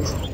Ух.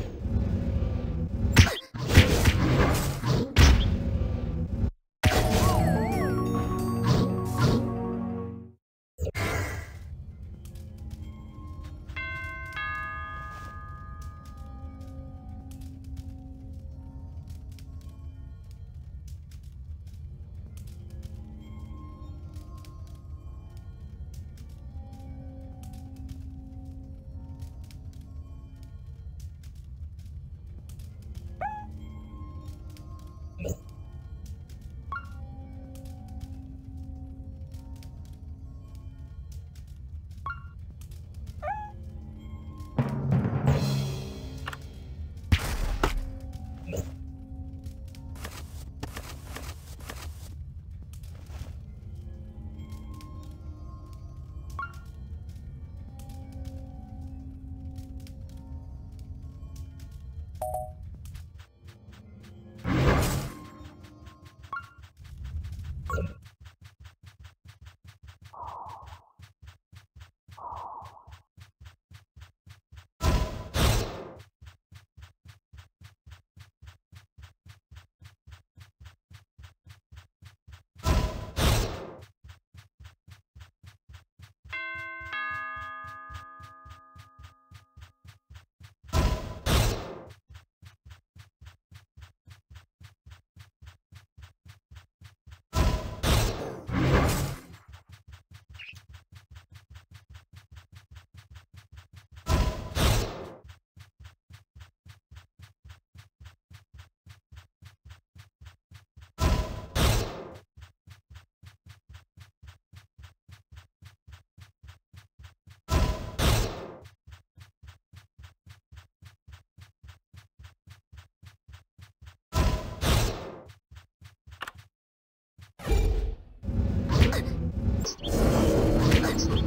Thanks.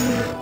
Yeah.